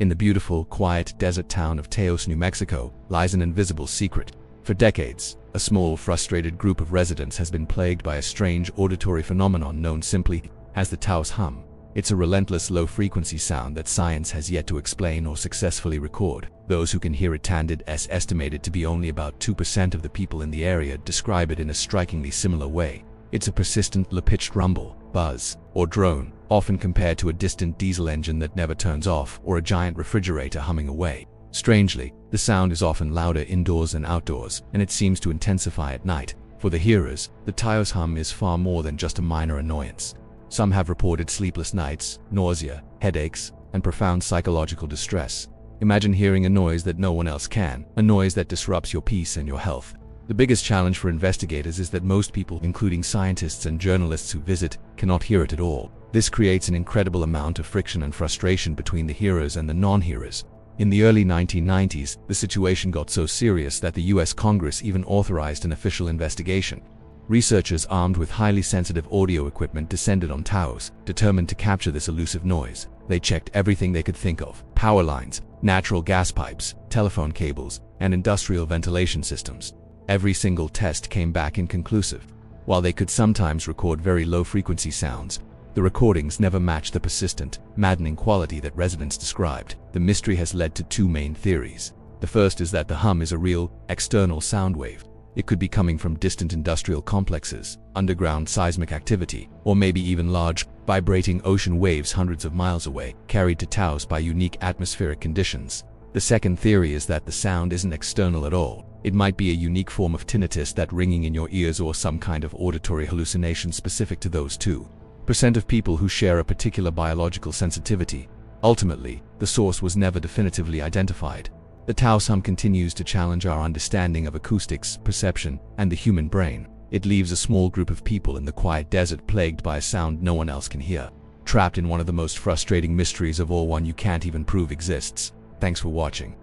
In the beautiful, quiet desert town of Taos, New Mexico, lies an invisible secret. For decades, a small, frustrated group of residents has been plagued by a strange auditory phenomenon known simply as the Taos hum. It's a relentless low-frequency sound that science has yet to explain or successfully record. Those who can hear it tandid as estimated to be only about 2% of the people in the area describe it in a strikingly similar way. It's a persistent, low-pitched rumble, buzz, or drone, often compared to a distant diesel engine that never turns off or a giant refrigerator humming away. Strangely, the sound is often louder indoors and outdoors, and it seems to intensify at night. For the hearers, the Taos hum is far more than just a minor annoyance. Some have reported sleepless nights, nausea, headaches, and profound psychological distress. Imagine hearing a noise that no one else can, a noise that disrupts your peace and your health. The biggest challenge for investigators is that most people, including scientists and journalists who visit, cannot hear it at all. This creates an incredible amount of friction and frustration between the hearers and the non-hearers. In the early 1990s, the situation got so serious that the US Congress even authorized an official investigation. Researchers armed with highly sensitive audio equipment descended on Taos, determined to capture this elusive noise. They checked everything they could think of, power lines, natural gas pipes, telephone cables, and industrial ventilation systems. Every single test came back inconclusive. While they could sometimes record very low-frequency sounds, the recordings never matched the persistent, maddening quality that residents described. The mystery has led to two main theories. The first is that the hum is a real, external sound wave. It could be coming from distant industrial complexes, underground seismic activity, or maybe even large, vibrating ocean waves hundreds of miles away, carried to Taos by unique atmospheric conditions. The second theory is that the sound isn't external at all. It might be a unique form of tinnitus that ringing in your ears or some kind of auditory hallucination specific to those two. Percent of people who share a particular biological sensitivity. Ultimately, the source was never definitively identified. The Taos hum continues to challenge our understanding of acoustics, perception, and the human brain. It leaves a small group of people in the quiet desert plagued by a sound no one else can hear. Trapped in one of the most frustrating mysteries of all one you can't even prove exists. Thanks for watching.